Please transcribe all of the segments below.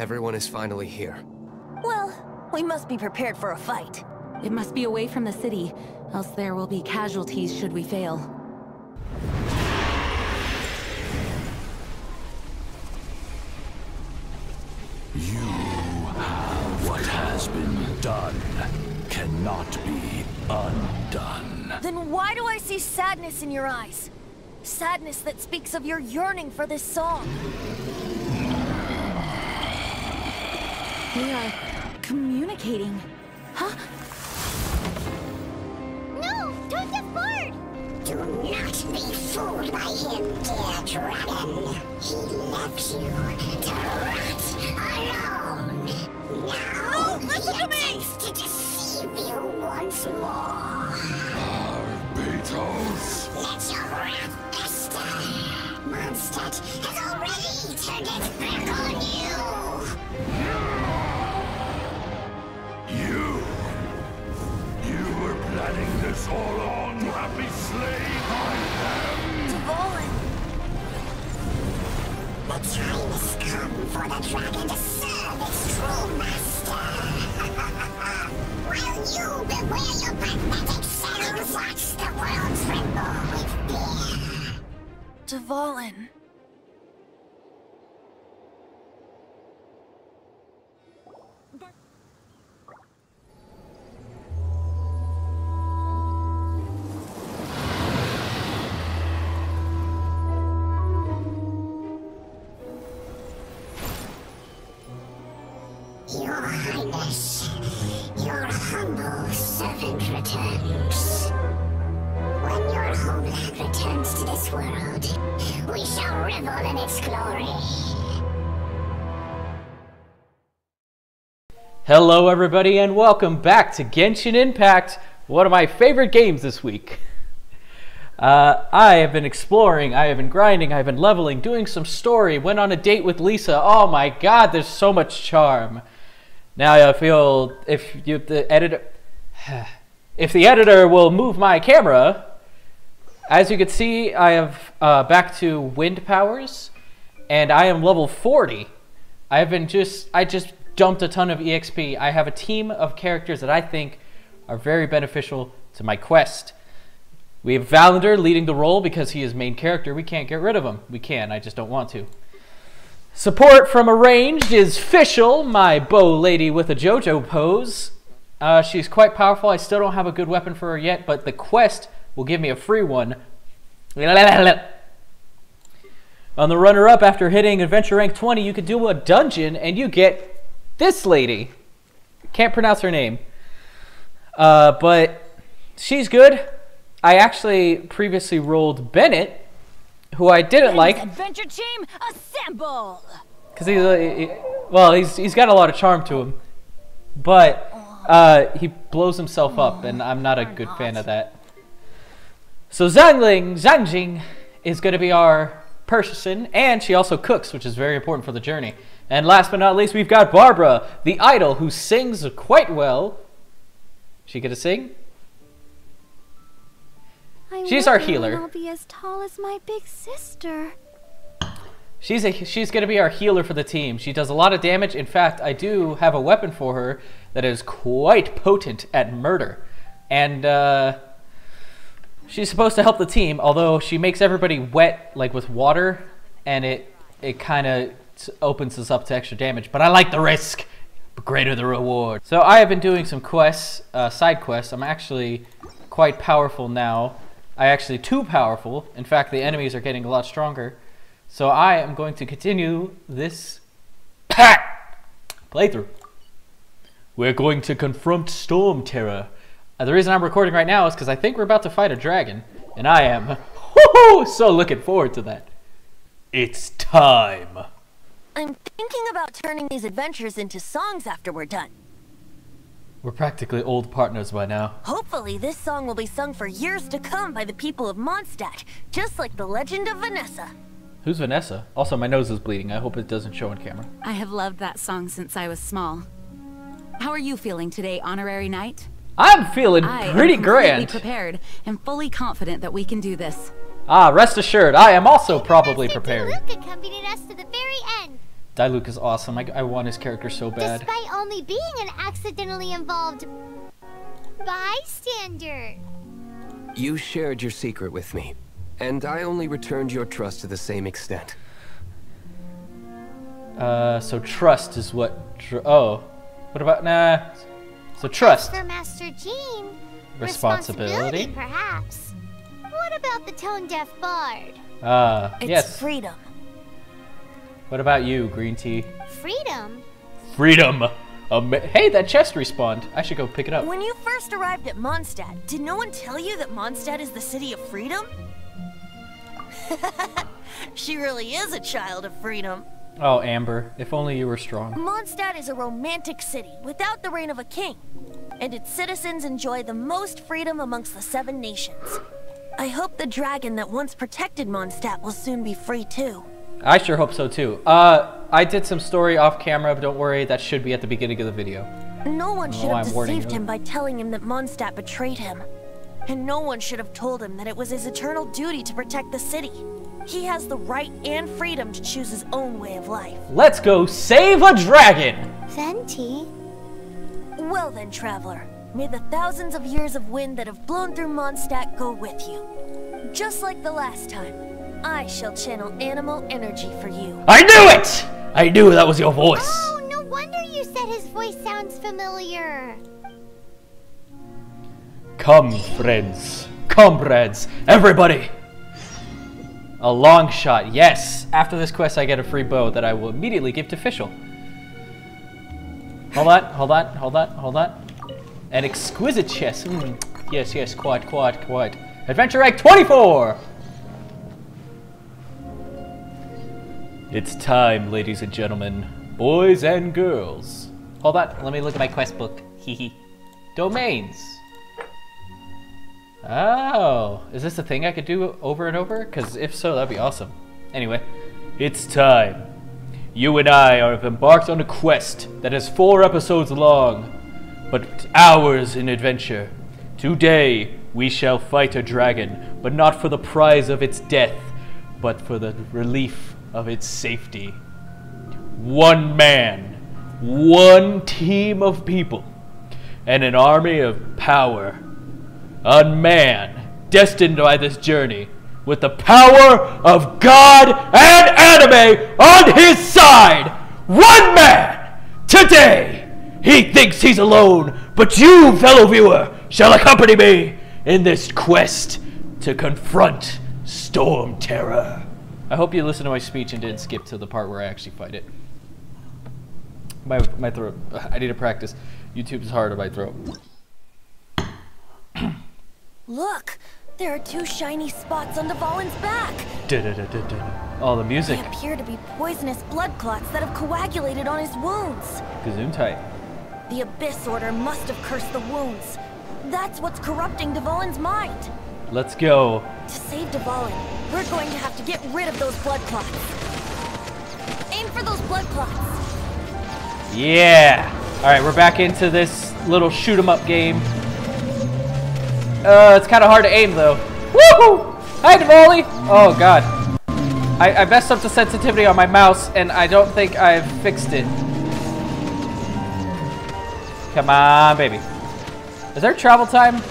Everyone is finally here. Well, we must be prepared for a fight. It must be away from the city, else there will be casualties should we fail. You have what has been done cannot be undone. Then why do I see sadness in your eyes? Sadness that speaks of your yearning for this song. They are communicating. Huh? No! Don't get bored! Do not be fooled by him, dear dragon. He left you to rot alone. Now, oh, listen to me! to deceive you once more. Beatles! Let your wrath fester. Mondstadt has already turned its back planning this to have me slain by them! Dvalin! The time has come for the dragon to serve its true master. While you beware your pathetic selves, watch the world tremble with fear. Dvalin. Your Highness, your humble servant returns. When your homeland returns to this world, we shall revel in its glory. Hello, everybody, and welcome back to Genshin Impact, one of my favorite games this week. Uh, I have been exploring, I have been grinding, I have been leveling, doing some story, went on a date with Lisa. Oh my god, there's so much charm. Now I feel if you the editor, if the editor will move my camera, as you can see, I have uh, back to wind powers, and I am level 40. I have been just, I just dumped a ton of EXP. I have a team of characters that I think are very beneficial to my quest. We have Valender leading the role because he is main character. We can't get rid of him. We can, I just don't want to. Support from Arranged is Fischl, my bow lady with a JoJo pose. Uh, she's quite powerful. I still don't have a good weapon for her yet, but the quest will give me a free one. On the runner-up, after hitting Adventure Rank 20, you can do a dungeon, and you get this lady. Can't pronounce her name. Uh, but she's good. I actually previously rolled Bennett, who I didn't like. Adventure team, assemble! Because he's, uh, he- well, he's, he's got a lot of charm to him. But uh, he blows himself up, and I'm not a good fan of that. So Xiangling, Zhangjing is going to be our person, and she also cooks, which is very important for the journey. And last but not least, we've got Barbara, the idol, who sings quite well. She gonna sing? I She's our healer. I'll be as tall as my big sister. She's a she's gonna be our healer for the team. She does a lot of damage. In fact, I do have a weapon for her that is quite potent at murder, and uh, she's supposed to help the team. Although she makes everybody wet, like with water, and it it kind of opens us up to extra damage. But I like the risk. Greater the reward. So I have been doing some quests, uh, side quests. I'm actually quite powerful now. I actually too powerful. In fact, the enemies are getting a lot stronger. So I am going to continue this playthrough. We're going to confront Stormterror. Uh, the reason I'm recording right now is because I think we're about to fight a dragon, and I am so looking forward to that. It's time. I'm thinking about turning these adventures into songs after we're done. We're practically old partners by now. Hopefully, this song will be sung for years to come by the people of Mondstadt, just like the legend of Vanessa. Who's Vanessa? Also, my nose is bleeding. I hope it doesn't show on camera. I have loved that song since I was small. How are you feeling today, Honorary Knight? I'm feeling I pretty am completely grand. prepared and fully confident that we can do this. Ah, rest assured, I am also probably prepared. Diluc accompanied us to the very end. Diluc is awesome. I, I want his character so bad. Despite only being an accidentally involved bystander. You shared your secret with me, and I only returned your trust to the same extent. Uh, so trust is what. Tr oh, what about nah? So trust. For Master Jean, Responsibility? perhaps. What about the tone deaf bard? Uh, It's yes. freedom. What about you, Green Tea? Freedom? Freedom. Ama- hey, that chest respawned. I should go pick it up. When you first arrived at Mondstadt, did no one tell you that Mondstadt is the city of freedom? she really is a child of freedom. Oh, Amber, if only you were strong. Mondstadt is a romantic city without the reign of a king, and its citizens enjoy the most freedom amongst the seven nations. I hope the dragon that once protected Mondstadt will soon be free too. I sure hope so too. Uh, I did some story off camera, but don't worry, that should be at the beginning of the video. No one should Oh, have I'm deceived him by telling him that Mondstadt betrayed him. And no one should have told him that it was his eternal duty to protect the city. He has the right and freedom to choose his own way of life. Let's go save a dragon! Venti? Well then, traveler, may the thousands of years of wind that have blown through Mondstadt go with you. Just like the last time, I shall channel Anemo energy for you. I knew it! I knew that was your voice. Oh, no wonder you said his voice sounds familiar. Come, friends. Comrades. Everybody. A long shot, yes. After this quest, I get a free bow that I will immediately give to Fischl. Hold on, hold on, hold on, hold on. An exquisite chest. Mm. Yes, yes, quite, quite, quite. Adventure rank 24! It's time, ladies and gentlemen, boys and girls. Hold on, let me look at my quest book. Hee hee. Domains. Oh, is this a thing I could do over and over? Because if so, that'd be awesome. Anyway, it's time. You and I have embarked on a quest that is four episodes long, but hours in adventure. Today, we shall fight a dragon, but not for the prize of its death, but for the relief of its safety. One man, one team of people, and an army of power a man destined by this journey with the power of God and anime on his side. One man! Today! He thinks he's alone, but you, fellow viewer, shall accompany me in this quest to confront Storm Terror. I hope you listened to my speech and didn't skip to the part where I actually fight it. My, my throat. I need to practice. YouTube's hard on my throat. Look, there are two shiny spots on Dvalin's back. Da-da-da-da-da. Oh, the They music. appear to be poisonous blood clots that have coagulated on his wounds. Gesundheit. The Abyss Order must have cursed the wounds. That's what's corrupting Dvalin's mind. Let's go. To save Dvalin, we're going to have to get rid of those blood clots. Aim for those blood clots. Yeah. All right, we're back into this little shoot 'em up game. Uh, it's kind of hard to aim though. Woohoo! Hi, Dvali. Oh God. I, I messed up the sensitivity on my mouse, and I don't think I've fixed it. Come on, baby. Is there travel time?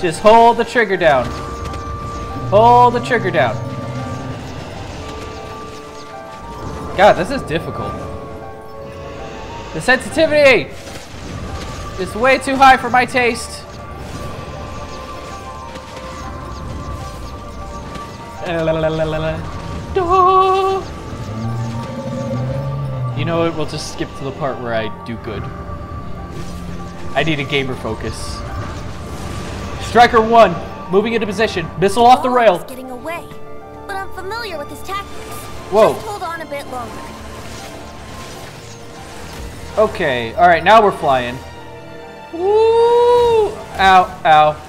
Just hold the trigger down. Hold the trigger down. God, this is difficult. The sensitivity is way too high for my taste. You know what? We'll just skip to the part where I do good. I need a gamer focus. Striker one, moving into position. Missile off the rail. getting away, but I'm familiar with his tactics. Whoa. Just hold on a bit longer. Okay, alright, now we're flying. Woo! Ow, ow.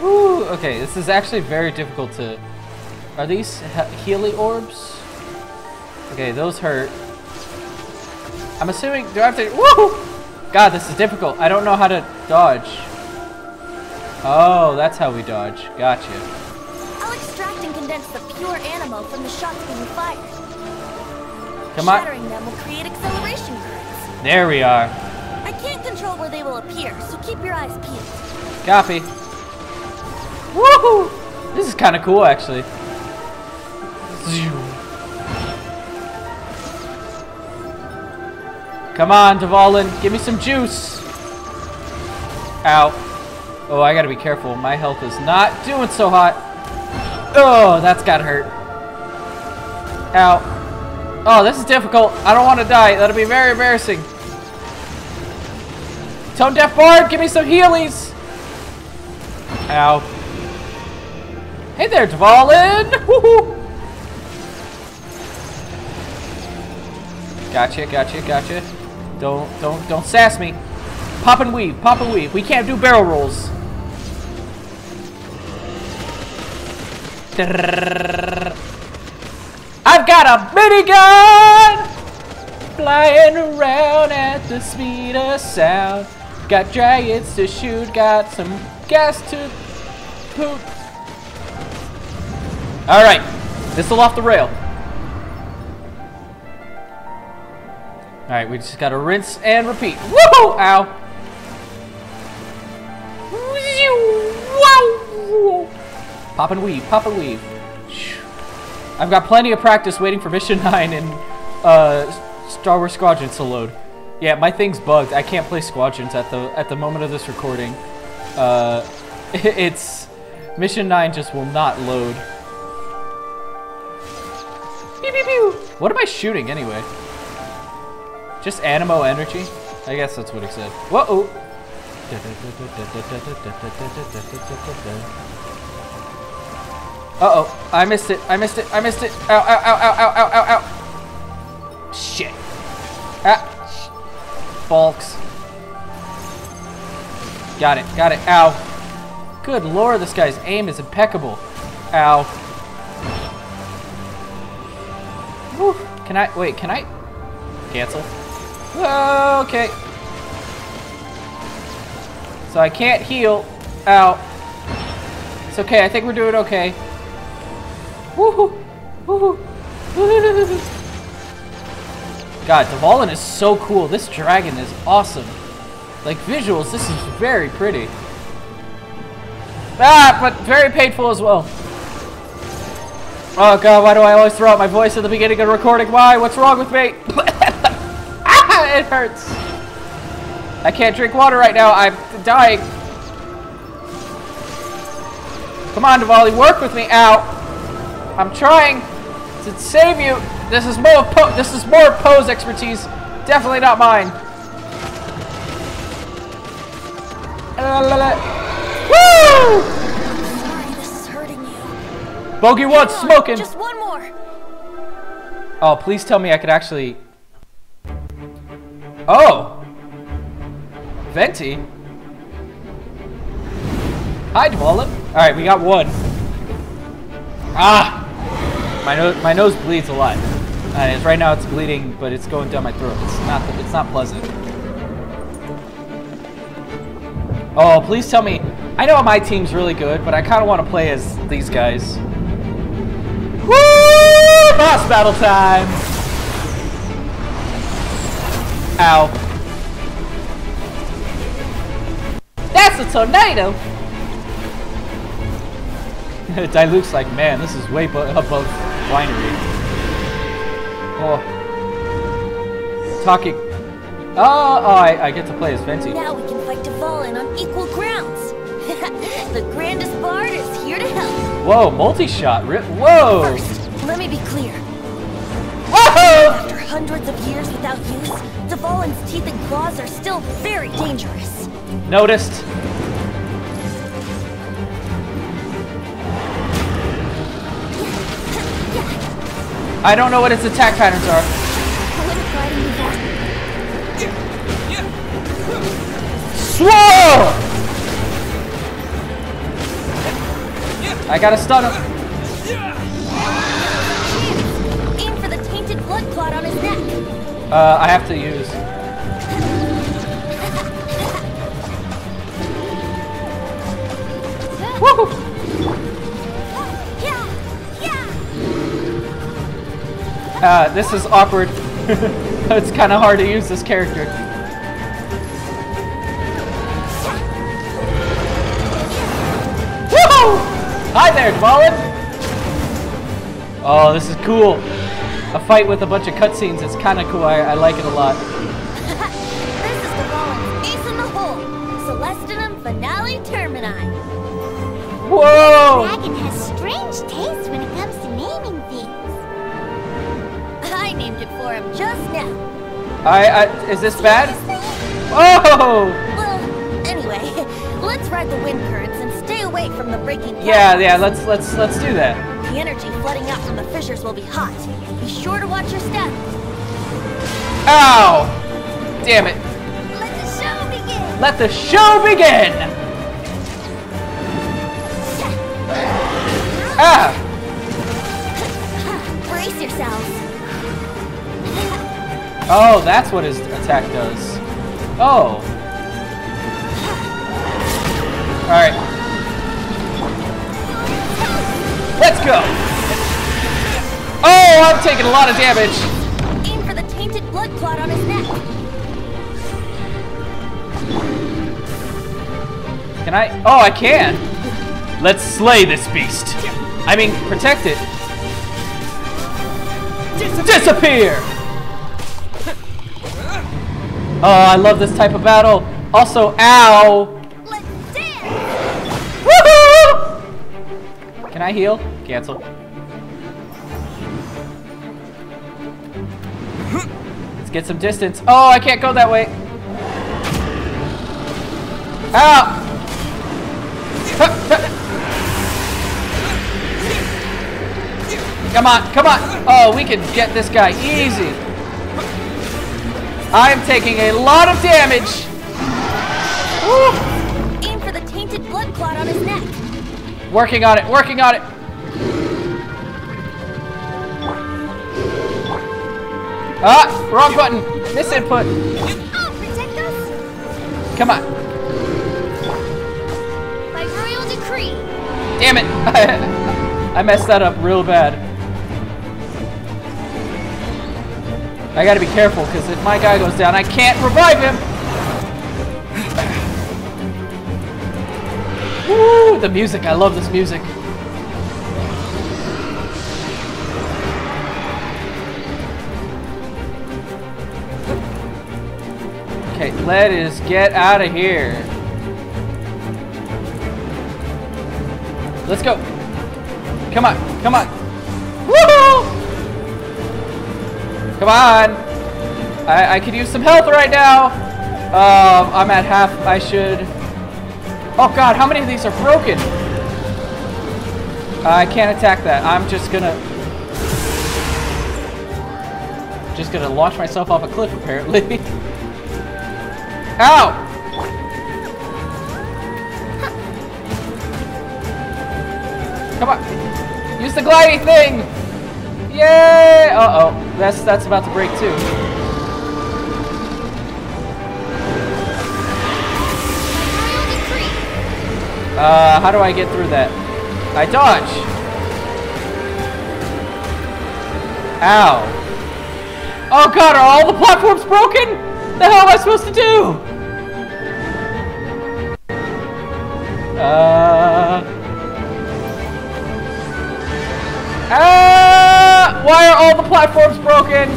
Woo! Okay, this is actually very difficult to... Are these he- Healy orbs? Okay, those hurt. I'm assuming... Do I have to... Woo! God, this is difficult. I don't know how to dodge. Oh, that's how we dodge. Gotcha. I'll extract and condense the pure Anemo from the shots being fired. Come on. Shattering them will create acceleration currents. There we are. I can't control where they will appear, so keep your eyes peeled. Copy. Woohoo! This is kind of cool, actually. Zoom. Come on, Dvalin, give me some juice. Ow. Oh, I gotta be careful. My health is not doing so hot. Oh, that's gotta hurt. Ow. Oh, this is difficult. I don't want to die. That'll be very embarrassing. Tone Deaf Bard, give me some healies. Ow. Hey there, Dvalin! Woohoo! Gotcha, gotcha, gotcha. Don't, don't, don't sass me. Pop and weave, pop and weave. We can't do barrel rolls. I've got a minigun! Flying around at the speed of sound. Got dragons to shoot, got some gas to poop. Alright, this'll off the rail. Alright, we just gotta rinse and repeat. Woohoo! Ow! Pop and weave, pop and weave. I've got plenty of practice waiting for Mission 9 and uh, Star Wars Squadrons to load. Yeah, my thing's bugged. I can't play Squadrons at the at the moment of this recording. Uh, it's Mission 9 just will not load. Pew, pew, pew. What am I shooting anyway? Just Anemo energy? I guess that's what he said. Whoa! Uh-oh. I missed it. I missed it. I missed it. Ow, ow, ow, ow, ow, ow, ow, ow. Shit. Ah. Bulks. Got it. Got it. Ow. Good lord, this guy's aim is impeccable. Ow. Whew. Can I, wait, can I cancel? Okay. So I can't heal. Ow. It's okay, I think we're doing okay. Woohoo! Woohoo! God, Dvalin is so cool. This dragon is awesome. Like visuals, this is very pretty. Ah, but very painful as well. Oh god, why do I always throw out my voice at the beginning of recording? Why? What's wrong with me? It hurts. I can't drink water right now. I'm dying. Come on, Diwali, work with me. out. I'm trying to save you. This is more po this is more Poe's expertise. Definitely not mine. Woo! Sorry, this is hurting you. Bogey on, smoking. Just one more. Oh, please tell me I could actually. Oh! Venti? Hi, Dwallop. Alright, we got one. Ah! My, no my nose bleeds a lot. Uh, right now it's bleeding, but it's going down my throat. It's not, it's not pleasant. Oh, please tell me. I know my team's really good, but I kind of want to play as these guys. Woo! Boss battle time! Ow. That's a tornado! Diluc's like, man, this is way above winery. Oh. Talking. Oh, oh I, I get to play as Venti. Now we can fight Dvalin on equal grounds. the grandest bard is here to help. Whoa, multi-shot. Whoa! First, let me be clear. Whoa! Hundreds of years without use, Dvalin's teeth and claws are still very dangerous. Noticed. I don't know what its attack patterns are. Swole! I gotta stun him. Uh, I have to use. Woo! Uh, this is awkward. it's kind of hard to use this character. Hi there, Dvalin! Oh, this is cool. A fight with a bunch of cutscenes. It's kind of cool. I, I like it a lot. This is Dvalin's Ace in the Hole, Caelestinum Finale Termini. Whoa! Dragon has strange taste when it comes to naming things. I named it for him just now. I, I is this bad? Oh! Anyway, let's ride the wind currents and stay away from the breaking Yeah, yeah. Let's let's let's do that. The energy flooding out from the fissures will be hot. Be sure to watch your step. Ow! Damn it! Let the show begin! Let the show begin! Ah! Brace yourselves. Oh, that's what his attack does. Oh. Alright. Let's go! Oh, I'm taking a lot of damage! Aim for the tainted blood clot on his neck. Can I? Oh, I can! Let's slay this beast! I mean, protect it! Disappear! Oh, I love this type of battle. Also, ow! Let's dance! Woohoo! Can I heal? Cancel. Let's get some distance. Oh, I can't go that way. Ow! Come on, come on. Oh, we can get this guy easy. I'm taking a lot of damage. Woo! Aim for the tainted blood clot on his neck. Working on it, working on it. Ah, wrong button. Misinput. Come on. by royal decree. Damn it. I messed that up real bad. I gotta be careful, because if my guy goes down, I can't revive him. Woo, the music. I love this music. Let us get out of here. Let's go. Come on, come on. Woohoo! Come on. I, I could use some health right now. Um, I'm at half. I should. Oh god, how many of these are broken? I can't attack that. I'm just gonna. Just gonna launch myself off a cliff, apparently. Ow! Come on. Use the gliding thing! Yay! Uh-oh. That's that's about to break too. Uh, how do I get through that? I dodge. Ow. Oh god, are all the platforms broken? The hell am I supposed to do? Uh. Ah! Why are all the platforms broken?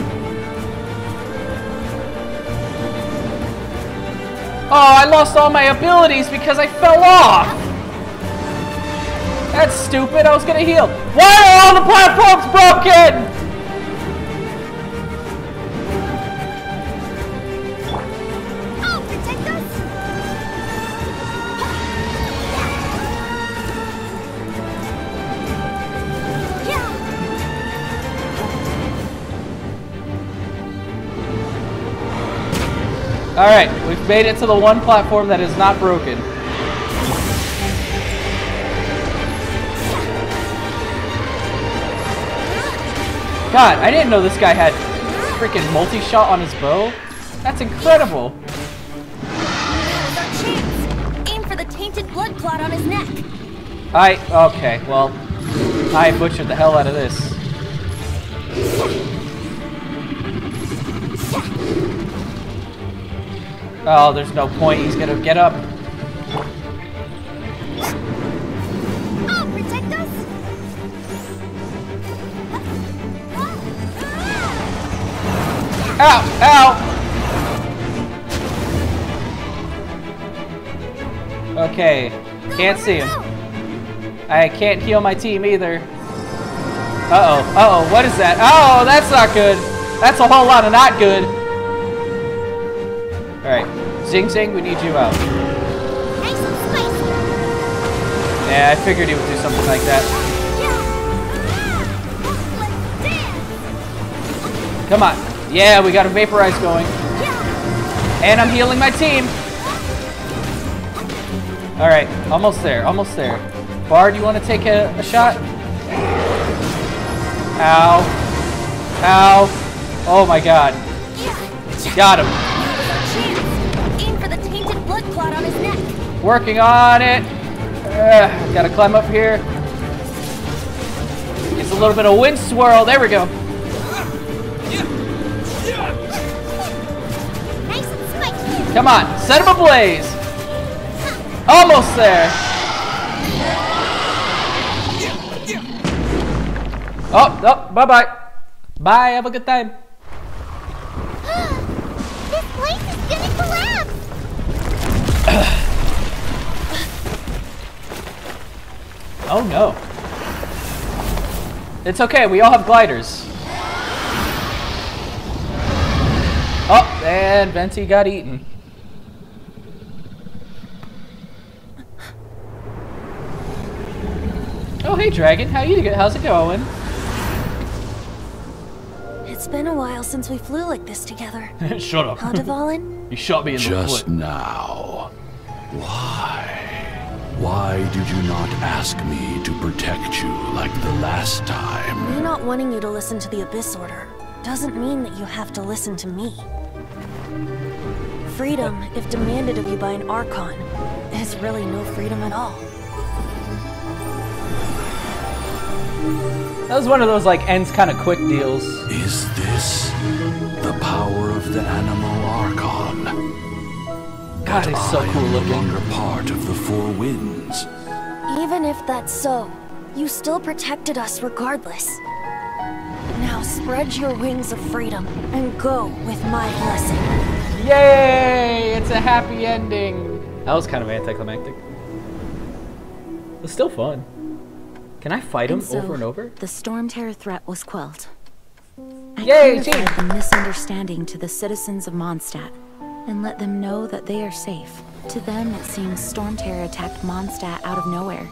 Oh, I lost all my abilities because I fell off. That's stupid. I was gonna heal. Why are all the platforms broken? All right, we've made it to the one platform that is not broken. God, I didn't know this guy had freaking multi-shot on his bow. That's incredible. Aim for the tainted blood clot on his neck. I okay, well, I butchered the hell out of this. Oh, there's no point. He's gonna get up. Oh, protect! Ow! Ow! Okay. Can't see him. I can't heal my team either. Uh-oh. Uh-oh. What is that? Oh, that's not good. That's a whole lot of not good. Alright. Zing Zing, we need you out. Nice and spicy! Yeah, I figured he would do something like that. Come on. Yeah, we got a vaporize going. And I'm healing my team. Alright, almost there, almost there. Bard, you want to take a, a shot? Ow. Ow. Oh my god. Got him. Working on it. Ugh, gotta climb up here. It's a little bit of wind swirl. There we go. Nice and spicy! Come on, set him ablaze. Almost there. Oh, oh, bye bye. Bye, have a good time. Oh no. It's okay, we all have gliders. Oh, and Venti got eaten. Oh, hey Dragon, how you? How's it going? It's been a while since we flew like this together. Shut up. Huh, Dvalin? You shot me in the foot. Just now. Why? Why did you not ask me to protect you like the last time? Me not wanting you to listen to the Abyss Order doesn't mean that you have to listen to me. Freedom, if demanded of you by an Archon, is really no freedom at all. That was one of those like ends kind of quick deals. Is this the power of the Anemo Archon? God, he's so I cool am no looking. longer part of the Four Winds. Even if that's so, you still protected us regardless. Now spread your wings of freedom and go with my blessing. Yay! It's a happy ending. That was kind of anticlimactic. It's still fun. Can I fight him And so, over and over? The Stormterror threat was quelled. I Yay, team! the misunderstanding to the citizens of Mondstadt and let them know that they are safe. To them, it seems Stormterror attacked Mondstadt out of nowhere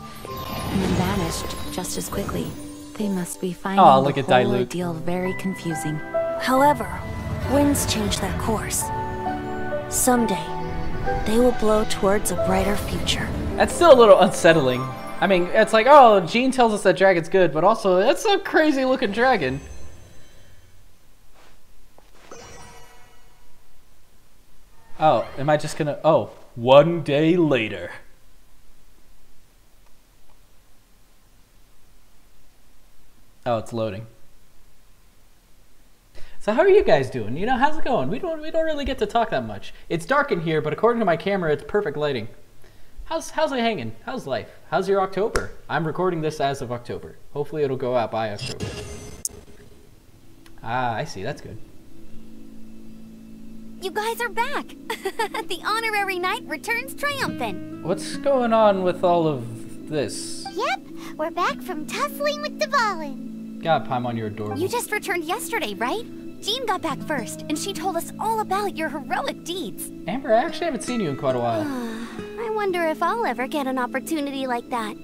and then vanished just as quickly. They must be finding Aw, look the at whole Diluc. ordeal very confusing. However, winds change their course. Someday, they will blow towards a brighter future. That's still a little unsettling. I mean, it's like, oh, Jean tells us that dragon's good, but also, it's a crazy looking dragon. Oh, am I just gonna. Oh, one day later. Oh, it's loading. So how are you guys doing? You know, how's it going? We don't we don't really get to talk that much. It's dark in here, but according to my camera, it's perfect lighting. How's how's it hanging? How's life? How's your October? I'm recording this as of October. Hopefully it'll go out by October. Ah, I see. That's good. You guys are back! the honorary knight returns triumphant! What's going on with all of this? Yep, we're back from tussling with Dvalin. God, Paimon, you're adorable. You just returned yesterday, right? Jean got back first, and she told us all about your heroic deeds. Amber, I actually haven't seen you in quite a while. I wonder if I'll ever get an opportunity like that.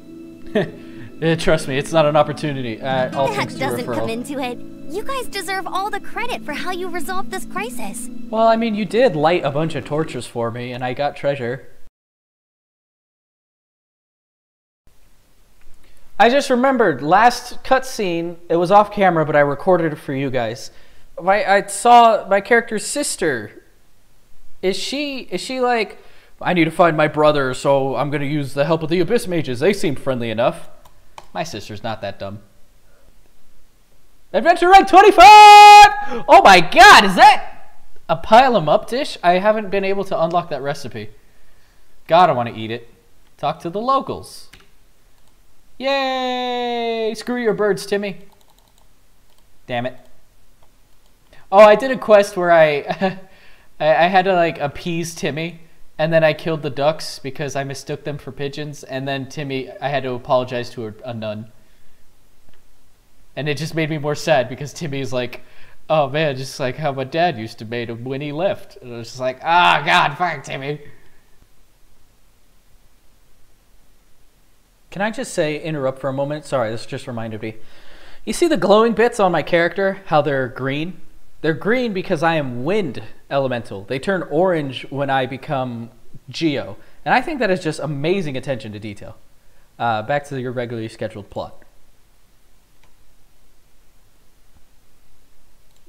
Eh, Trust me, it's not an opportunity. Uh, all that thanks to doesn't referral. come into it. You guys deserve all the credit for how you resolved this crisis. Well, I mean, you did light a bunch of torches for me, and I got treasure. I just remembered last cutscene. It was off camera, but I recorded it for you guys. My, I saw my character's sister. Is she? Is she like? I need to find my brother, so I'm gonna use the help of the abyss mages. They seem friendly enough. My sister's not that dumb. Adventure rank 25! Oh my god, is that A pile 'em up dish? I haven't been able to unlock that recipe. God, I want to eat it. Talk to the locals. Yay! Screw your birds, Timmy. Damn it. Oh, I did a quest where I, I, had to like appease Timmy, and then I killed the ducks because I mistook them for pigeons, and then Timmy, I had to apologize to a, a nun. And it just made me more sad because Timmy's like, oh man, just like how my dad used to made him when he left. And I was just like, ah, God, fuck Timmy. Can I just say, interrupt for a moment? Sorry, this just reminded me. You see the glowing bits on my character? How they're green? They're green because I am wind elemental. They turn orange when I become Geo. And I think that is just amazing attention to detail. Uh, back to your regularly scheduled plot.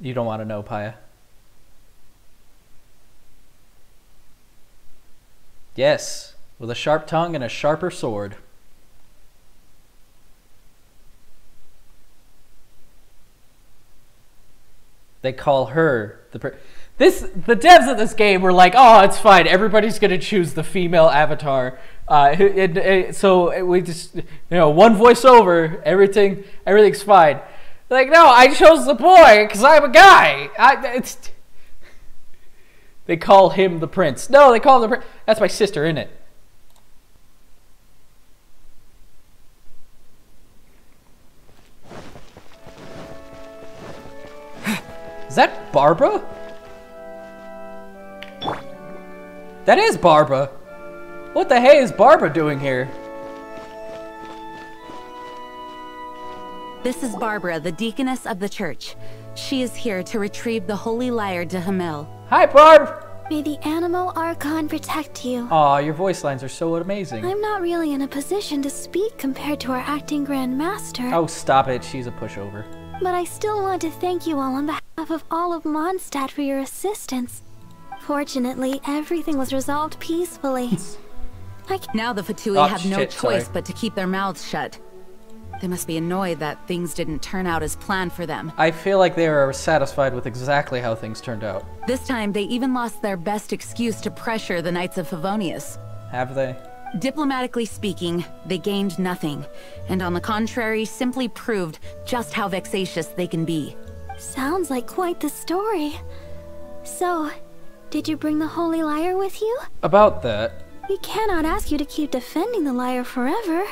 You don't want to know, Paya. Yes, with a sharp tongue and a sharper sword. They call her the this the devs of this game were like, oh, it's fine. Everybody's gonna choose the female avatar. Uh, it, it, so we just you know one voiceover, everything everything's fine. Like, no, I chose the boy because I'm a guy. I, it's they call him the prince. No, they call him the prince. That's my sister, isn't it? Is that Barbara? That is Barbara. What the hey is Barbara doing here? This is Barbara, the deaconess of the church. She is here to retrieve the holy lyre der Himmel. Hi, Barb. May the Anemo Archon protect you. Aw, your voice lines are so amazing. I'm not really in a position to speak compared to our acting Grand Master, Oh, stop it. She's a pushover. but I still want to thank you all on behalf of all of Mondstadt for your assistance. Fortunately, everything was resolved peacefully. I c- Now the Fatui Oh, have no shit, choice sorry. but to keep their mouths shut. They must be annoyed that things didn't turn out as planned for them. I feel like they are satisfied with exactly how things turned out. This time, they even lost their best excuse to pressure the Knights of Favonius. Have they? Diplomatically speaking, they gained nothing, and on the contrary, simply proved just how vexatious they can be. Sounds like quite the story. So, did you bring the Holy Lyre with you? About that, We cannot ask you to keep defending the Liar forever.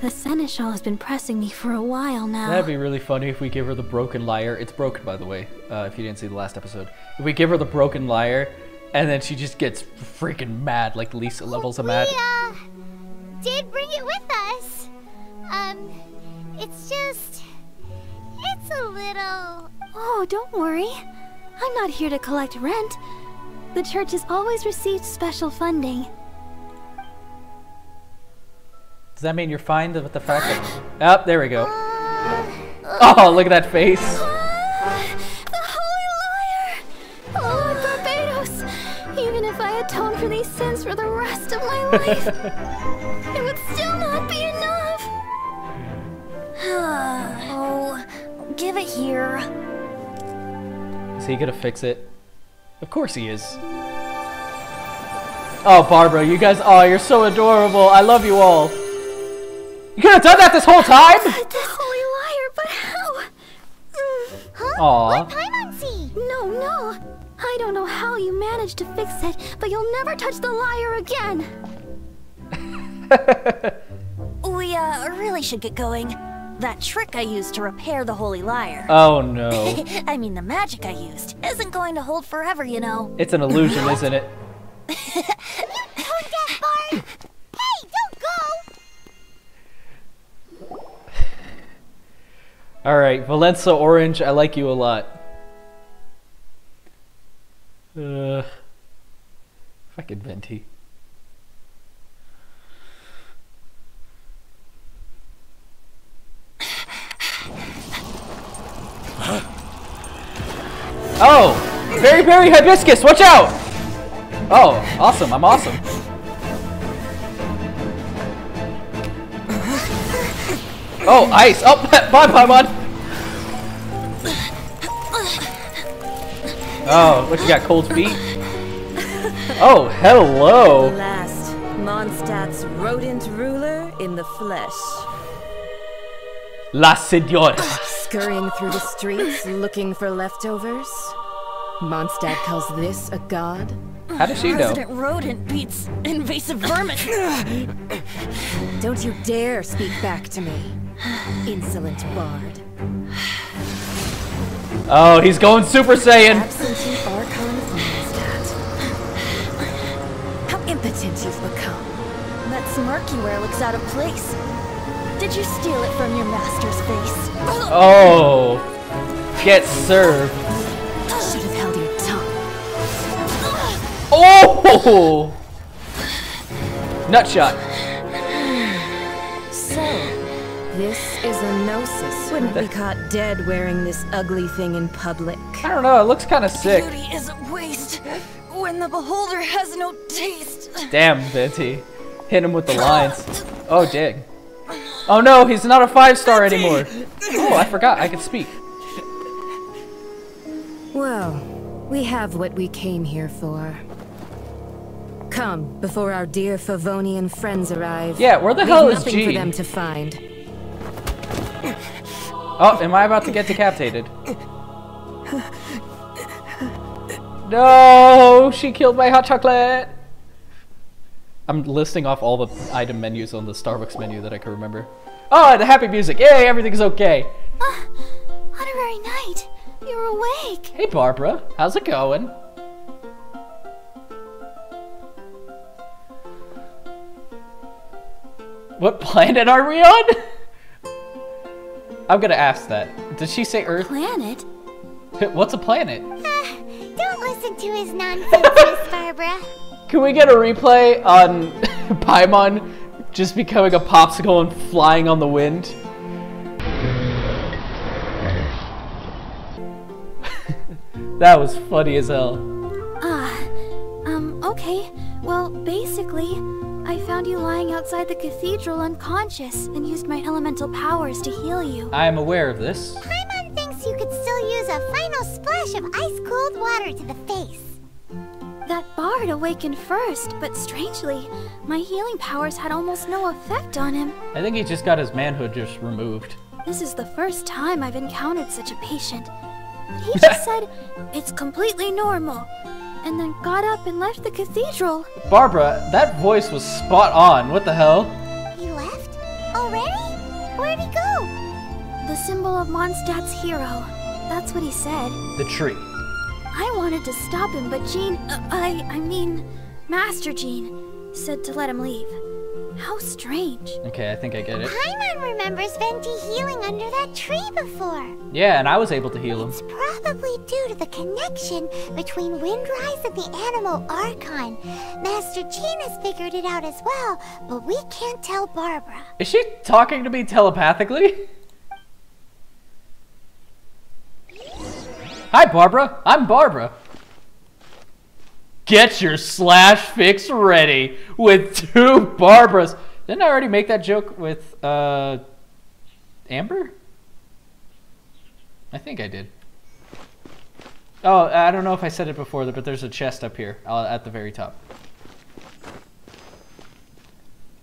The Seneschal has been pressing me for a while now. that'd be really funny if we give her the broken lyre. It's broken, by the way, uh, if you didn't see the last episode. If we give her the broken lyre, and then she just gets freaking mad, like Lisa levels of mad. We, uh, did bring it with us. Um, it's just. It's a little. Oh, don't worry. I'm not here to collect rent. The church has always received special funding. Does that mean you're fine with the fact that... Oh, there we go. Oh, look at that face. the Holy Lyre! Oh, Lord Barbatos! Even if I atone for these sins for the rest of my life, it would still not be enough! oh, give it here. Is he gonna fix it? Of course he is. Oh, Barbara, you guys, oh, you're so adorable. I love you all. You could have done that this whole time? The Holy lyre, but how? Mm. Huh? Aw. What No, no! I don't know how you managed to fix it, but you'll never touch the lyre again! We, uh, really should get going. That trick I used to repair the Holy Lyre. Oh no. I mean, the magic I used isn't going to hold forever, you know. It's an illusion, isn't it? Alright, Valenza Orange, I like you a lot. Uh, fucking Venti. Oh! Very, very hibiscus, watch out! Oh, awesome, I'm awesome. Oh, ice! Oh, bye, Paimon! Oh, what you got? Cold feet? Oh, hello. Last, Mondstadt's rodent ruler in the flesh. La Signora. Ah, scurrying through the streets looking for leftovers. Mondstadt calls this a god? How does she know? Resident rodent beats invasive vermin. Don't you dare speak back to me, insolent bard. Oh, he's going Super Saiyan. Absentee Archon of Mondstadt. How impotent you've become. that smirk you wear looks out of place. Did you steal it from your master's face? Oh, get served. Should have held your tongue. Oh! Nutshot. This is a gnosis. Wouldn't be caught dead wearing this ugly thing in public. I don't know. It looks kind of sick. Beauty is a waste when the beholder has no taste. Damn, Venti. Hit him with the lines. Oh, dang. Oh no, he's not a five star anymore. Oh, I forgot. I could speak. Well, we have what we came here for. Come, before our dear Favonian friends arrive. Yeah, where the hell is nothing for them to find. Oh, am I about to get decapitated? No, she killed my hot chocolate. I'm listing off all the item menus on the Starbucks menu that I can remember. Oh, the happy music. Yay, everything's okay. Ah, Honorary Knight, you're awake. Hey, Barbara. How's it going? What planet are we on? I'm gonna ask that. Did she say Earth? Planet? What's a planet? Don't listen to his nonsense, Miss Barbara. Can we get a replay on Paimon just becoming a popsicle and flying on the wind? that was funny as hell. Ah, um, okay. Well, basically, I found you lying outside the cathedral unconscious and used my elemental powers to heal you. I am aware of this. Paimon thinks you could still use a final splash of ice-cold water to the face. That bard awakened first, but strangely, my healing powers had almost no effect on him. I think he just got his manhood just removed. This is the first time I've encountered such a patient. But he just said, it's completely normal, and then got up and left the cathedral. Barbara, that voice was spot on. What the hell? He left? Already? Where'd he go? The symbol of Mondstadt's hero. That's what he said. The tree. I wanted to stop him, but Jean, uh, I, I mean, Master Jean, said to let him leave. How strange. Okay, I think I get it. Paimon remembers Venti healing under that tree before. Yeah, and I was able to heal him. It's probably due to the connection between Windrise and the Anemo Archon. Master Jean has figured it out as well, but we can't tell Barbara. Is she talking to me telepathically? Hi, Barbara. I'm Barbara. Get your slash fix ready with two Barbaras. Didn't I already make that joke with uh, Amber? I think I did. Oh, I don't know if I said it before, but there's a chest up here uh, at the very top.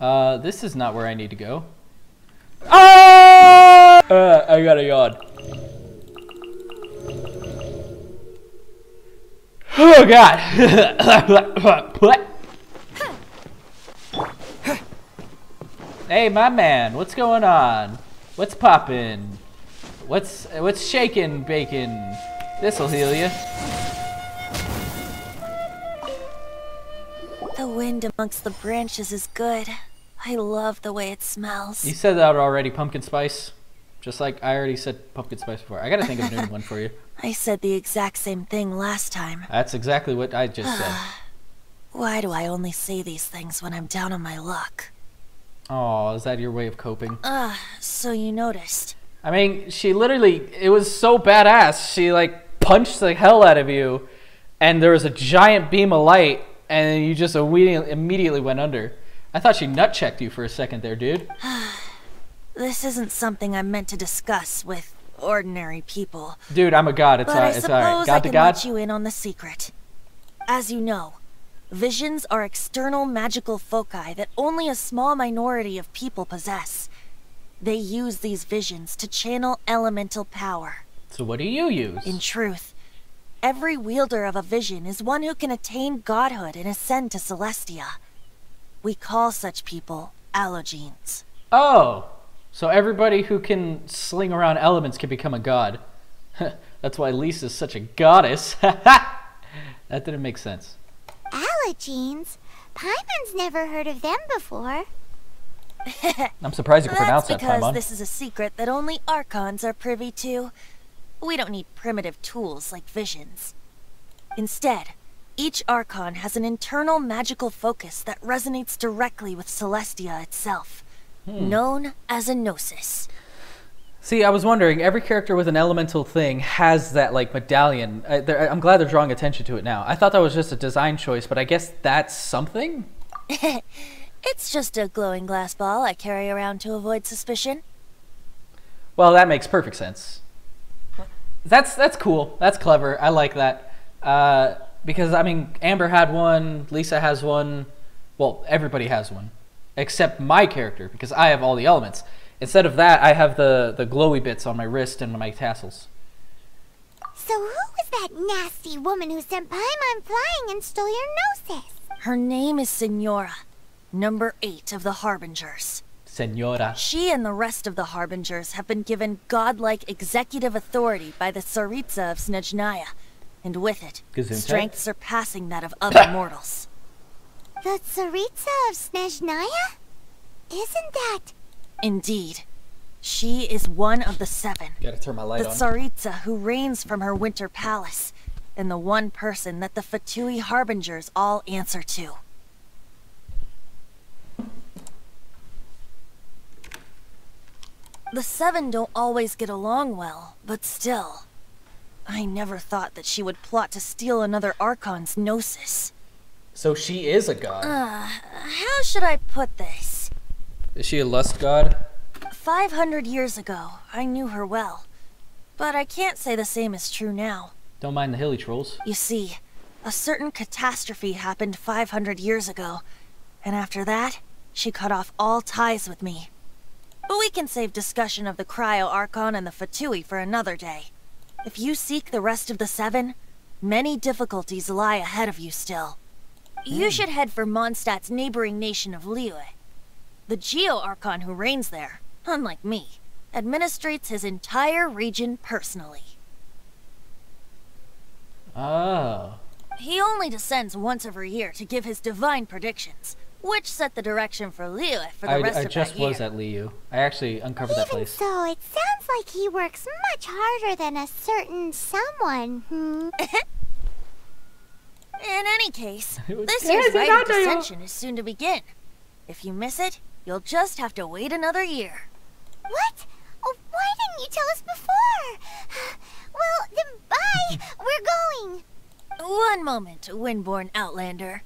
Uh, this is not where I need to go. Ah! Uh, I got a yawn. Oh god. hey, my man, what's going on? What's poppin'? What's what's shaking, bacon? This'll heal you. The wind amongst the branches is good. I love the way it smells. You said that already, pumpkin spice. Just like I already said pumpkin spice before. I gotta think of a new one for you. I said the exact same thing last time. That's exactly what I just said. Why do I only say these things when I'm down on my luck? Oh, is that your way of coping? Ah, so you noticed. I mean, she literally, it was so badass. She like punched the hell out of you, and there was a giant beam of light, and you just immediately, immediately went under. I thought she nut checked you for a second there, dude. This isn't something I'm meant to discuss with ordinary people. Dude, I'm a god. It's But all I right. It's suppose all right. I God to god. let you in on the secret. As you know, visions are external magical foci that only a small minority of people possess. They use these visions to channel elemental power. So what do you use? In truth, every wielder of a vision is one who can attain godhood and ascend to Celestia. We call such people allogenes. Oh, so everybody who can sling around elements can become a god. That's why Lisa's such a goddess. that didn't make sense. Allogenes? Paimon's never heard of them before. I'm surprised you can pronounce that, because this is a secret that only Archons are privy to. We don't need primitive tools like visions. Instead, each Archon has an internal magical focus that resonates directly with Celestia itself, Hmm. known as a Gnosis. See, I was wondering, every character with an elemental thing has that, like, medallion. I, I'm glad they're drawing attention to it now. I thought that was just a design choice, but I guess that's something? it's just a glowing glass ball I carry around to avoid suspicion. Well, that makes perfect sense. That's that's cool. That's clever. I like that. Uh, because I mean, Amber had one, Lisa has one. Well, everybody has one, except my character because I have all the elements. Instead of that, I have the the glowy bits on my wrist and my tassels. So who was that nasty woman who sent Paimon flying and stole your gnosis? Her name is Signora, number eight of the Harbingers. Signora. She and the rest of the Harbingers have been given godlike executive authority by the Tsaritsa of Snezhnaya, and with it, Gesundheit. strength surpassing that of other mortals. The Tsaritsa of Snezhnaya? Isn't that... Indeed. She is one of the seven. Gotta turn my light the on. Tsaritsa who reigns from her winter palace, and the one person that the Fatui Harbingers all answer to. The Seven don't always get along well, but still. I never thought that she would plot to steal another Archon's Gnosis. So she is a god. Uh, how should I put this? Is she a lust god? 500 years ago, I knew her well. But I can't say the same is true now. Don't mind the hilichurls. You see, a certain catastrophe happened 500 years ago, and after that, she cut off all ties with me. But we can save discussion of the Cryo Archon and the Fatui for another day. If you seek the rest of the Seven, many difficulties lie ahead of you still. You should head for Mondstadt's neighboring nation of Liyue. The Geo Archon who reigns there, unlike me, administrates his entire region personally. Oh. He only descends once every year to give his divine predictions, which set the direction for Liyue for the I, rest I of just that year. I just was at Liyue. I actually uncovered that Even place. so, it sounds like he works much harder than a certain someone, hmm? In any case, this crazy, year's Rite not of. Descension is soon to begin. If you miss it, you'll just have to wait another year. What? Oh, why didn't you tell us before? well, then bye! We're going! One moment, Windborn Outlander.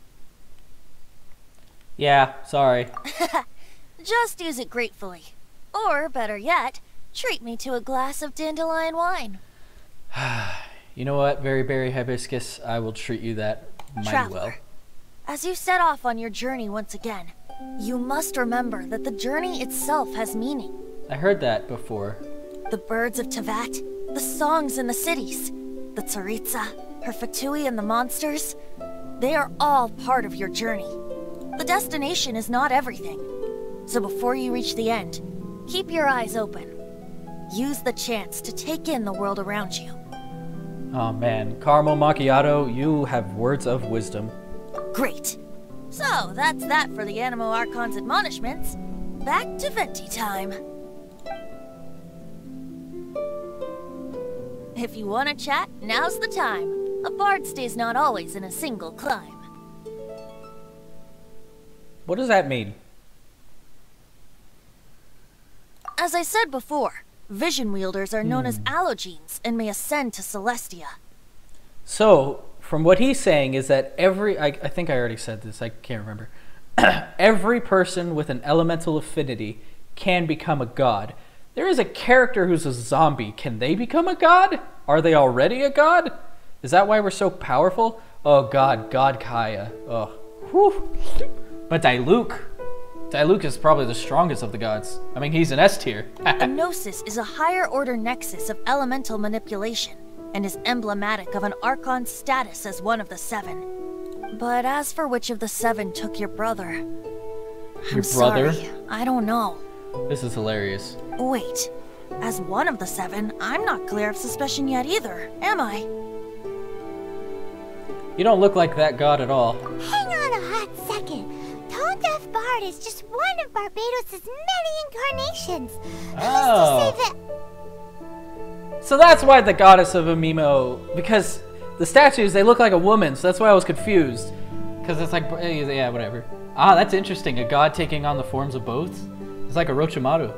Yeah, sorry. Just use it gratefully. Or, better yet, treat me to a glass of dandelion wine. You know what, Very Berry Hibiscus, I will treat you that mighty Traveler, well. as you set off on your journey once again, you must remember that the journey itself has meaning. I heard that before. The birds of Teyvat, the songs in the cities, the Tsaritsa, her Fatui and the monsters, they are all part of your journey. The destination is not everything. So before you reach the end, keep your eyes open. Use the chance to take in the world around you. Oh man, Caramel Macchiato, you have words of wisdom. Great. So that's that for the Anemo Archon's admonishments. Back to Venti time. If you want to chat, now's the time. A bard stays not always in a single clime. What does that mean? As I said before, vision wielders are known as hmm. allogenes and may ascend to Celestia. So, from what he's saying is that every, I, I think I already said this, I can't remember. every person with an elemental affinity can become a god. There is a character who's a zombie. Can they become a god? Are they already a god? Is that why we're so powerful? Oh god, God Kaeya. Oh. Whew. But Diluc. Diluc is probably the strongest of the gods. I mean, he's an S tier. A Gnosis is a higher order nexus of elemental manipulation and is emblematic of an Archon's status as one of the seven. But as for which of the seven took your brother, Your I'm brother? sorry, I don't know. This is hilarious. Wait, as one of the seven, I'm not clear of suspicion yet either, am I? You don't look like that god at all. Hang on Bard is just one of Barbatos' many incarnations. Oh. Who's to say that So that's why the goddess of Anemo, because the statues they look like a woman, so that's why I was confused. Because it's like, eh, yeah, whatever. Ah, that's interesting. A god taking on the forms of both. It's like Orochimaru.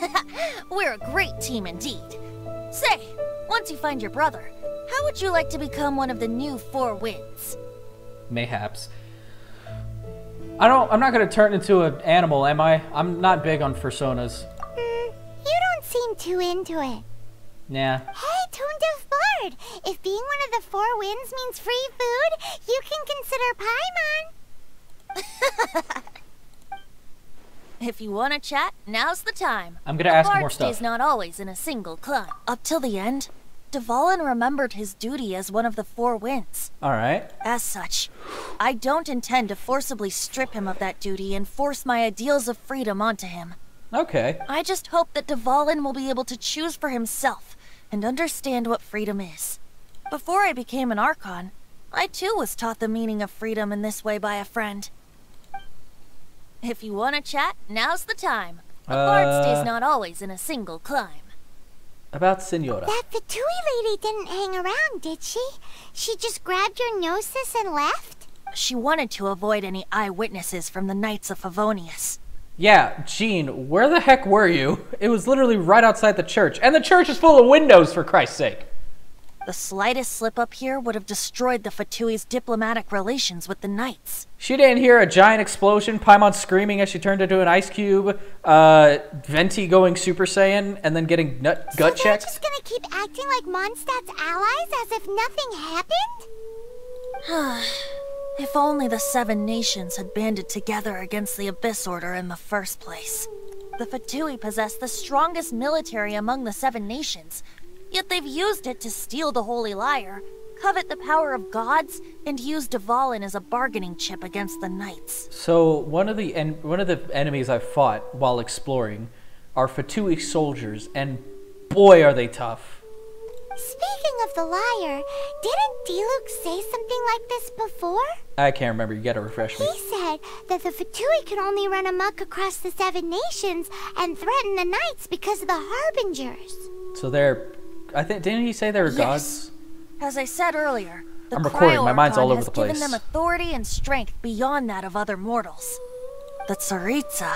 We're a great team indeed. Say, once you find your brother, how would you like to become one of the new Four Winds? Mayhaps. I don't. I'm not gonna turn into an animal, am I? I'm not big on personas. Hmm, you don't seem too into it. Nah. Hey, Tone Deaf Bard! If being one of the four winds means free food, you can consider Paimon. If you want to chat, now's the time. I'm gonna A ask bard more stuff. stays not always in a single clime. Up till the end, Dvalin remembered his duty as one of the Four Winds. All right. As such, I don't intend to forcibly strip him of that duty and force my ideals of freedom onto him. Okay. I just hope that Dvalin will be able to choose for himself and understand what freedom is. Before I became an Archon, I too was taught the meaning of freedom in this way by a friend. If you want to chat, now's the time. A bard Uh, stays not always in a single clime. About Signora. That Fatui lady didn't hang around, did she? She just grabbed your gnosis and left? She wanted to avoid any eyewitnesses from the Knights of Favonius. Yeah, Jean, where the heck were you? It was literally right outside the church, and the church is full of windows, for Christ's sake. The slightest slip up here would have destroyed the Fatui's diplomatic relations with the Knights. She didn't hear a giant explosion, Paimon screaming as she turned into an ice cube, uh, Venti going Super Saiyan, and then getting nut gut so they're checked. just gonna keep acting like Mondstadt's allies as if nothing happened? If only the Seven Nations had banded together against the Abyss Order in the first place. The Fatui possess the strongest military among the Seven Nations, yet they've used it to steal the Holy Lyre, covet the power of gods, and use Dvalin as a bargaining chip against the Knights. So one of the en- one of the enemies I fought while exploring are Fatui soldiers, and boy are they tough. Speaking of the lyre, didn't Diluc say something like this before? I can't remember. You gotta refresh me. He said that the Fatui could only run amok across the Seven Nations and threaten the Knights because of the Harbingers. So they're, I think, didn't he say they were Yes. gods? As I said earlier, the I'm recording, my mind's all over has the given them authority and strength beyond that of other mortals. The Tsaritsa.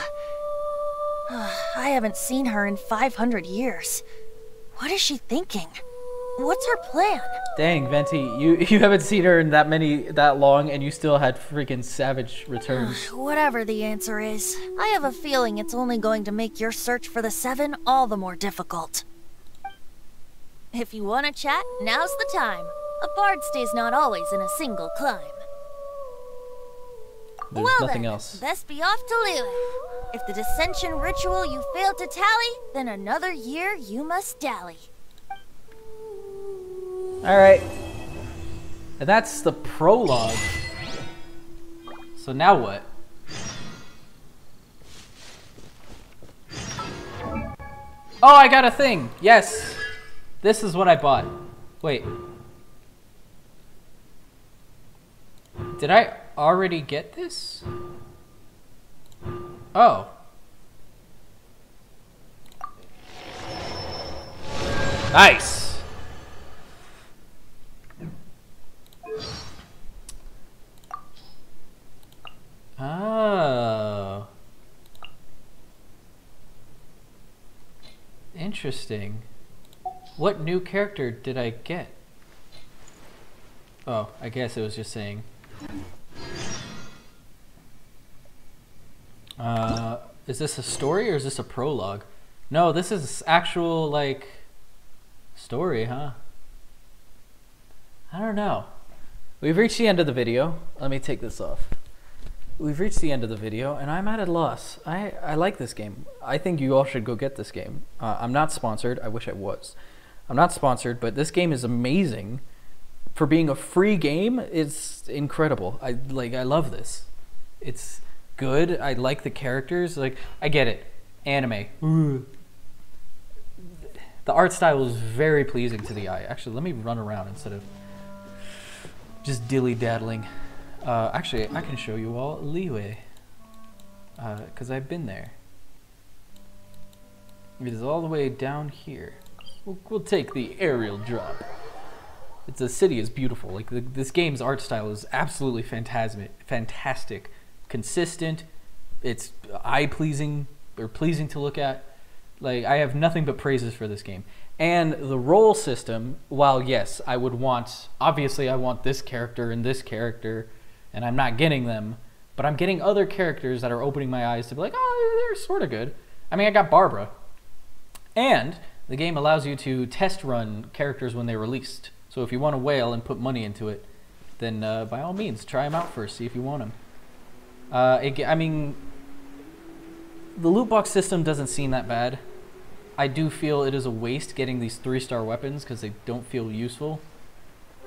I haven't seen her in 500 years. What is she thinking? What's her plan? Dang, Venti, you you haven't seen her in that many that long, and you still had freaking savage returns. Whatever the answer is, I have a feeling it's only going to make your search for the Seven all the more difficult. If you want to chat, now's the time. A bard stays not always in a single clime. There's well nothing then, else. best be off to Liyue. If the descension ritual you failed to tally, then another year you must dally. All right, and that's the prologue. So now what? Oh, I got a thing. Yes, this is what I bought. Wait, did I already get this? Oh. Nice. Oh. Interesting. What new character did I get? Oh, I guess it was just saying. Uh, is this a story or is this a prologue? No, this is actual like story, huh? I don't know. We've reached the end of the video. Let me take this off. We've reached the end of the video, and I'm at a loss. I, I like this game. I think you all should go get this game. Uh, I'm not sponsored. I wish I was. I'm not sponsored, but this game is amazing. For being a free game, it's incredible. I like. I love this. It's good. I like the characters. Like I get it. Anime. The art style is very pleasing to the eye. Actually, let me run around instead of just dilly daddling. Uh, actually, I can show you all Liyue. Because uh, I've been there. It is all the way down here. We'll, we'll take the aerial drop. It's, the city is beautiful. Like the, this game's art style is absolutely fantastic, fantastic, consistent. It's eye pleasing or pleasing to look at. Like I have nothing but praises for this game. And the roll system, while yes, I would want obviously I want this character and this character and I'm not getting them, but I'm getting other characters that are opening my eyes to be like, "Oh, they're sort of good." I mean, I got Barbara. And the game allows you to test run characters when they're released. So if you want a whale and put money into it, then uh, by all means, try them out first, see if you want them. Uh, it, I mean, the loot box system doesn't seem that bad. I do feel it is a waste getting these three star weapons because they don't feel useful.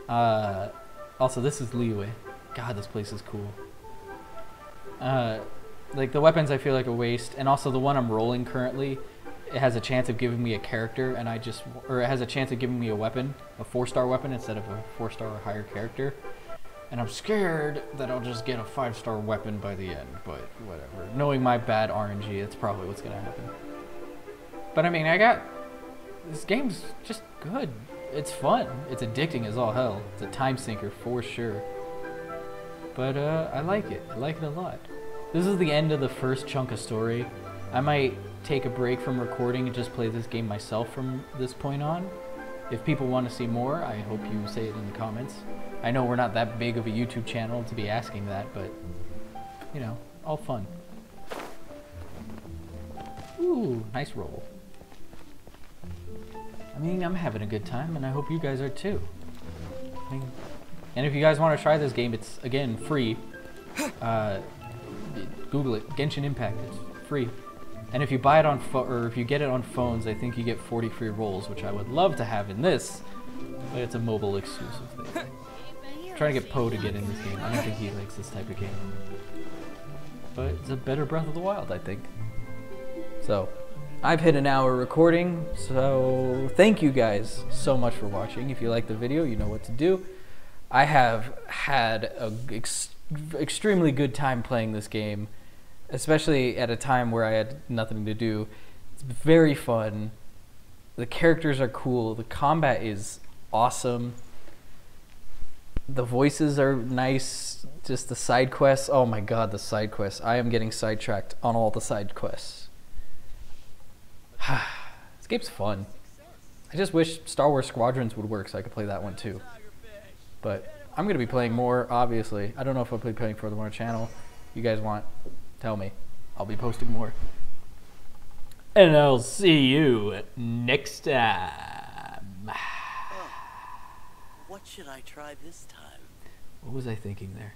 Uh, also, this is Liyue. God, this place is cool. Uh, like the weapons, I feel like a waste, and also the one I'm rolling currently, it has a chance of giving me a character, and I just, or it has a chance of giving me a weapon, a four star weapon instead of a four star or higher character. And I'm scared that I'll just get a five star weapon by the end, but whatever. Knowing my bad RNG, that's probably what's gonna happen. But I mean, I got this game's just good. It's fun. It's addicting as all hell. It's a time sinker for sure. But uh, I like it. I like it a lot. This is the end of the first chunk of story. I might take a break from recording and just play this game myself from this point on. If people want to see more, I hope you say it in the comments. I know we're not that big of a YouTube channel to be asking that, but, you know, all fun. Ooh, nice roll. I mean, I'm having a good time, and I hope you guys are too. I mean, and if you guys want to try this game, it's, again, free. Uh, Google it, Genshin Impact, it's free. And if you buy it on, or if you get it on phones, I think you get 40 free rolls, which I would love to have in this, but it's a mobile exclusive thing. I'm trying to get Po to get in this game. I don't think he likes this type of game. But it's a better Breath of the Wild, I think. So, I've hit an hour recording, so thank you guys so much for watching. If you like the video, you know what to do. I have had an ex extremely good time playing this game, especially at a time where I had nothing to do. It's very fun. The characters are cool. The combat is awesome. The voices are nice. Just the side quests. Oh my god, the side quests. I am getting sidetracked on all the side quests. this game's fun. I just wish Star Wars Squadrons would work so I could play that one too. But I'm going to be playing more, obviously. I don't know if I'll be playing for the our channel. You guys want, tell me. I'll be posting more. And I'll see you next time. Oh, what should I try this time? What was I thinking there?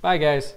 Bye, guys.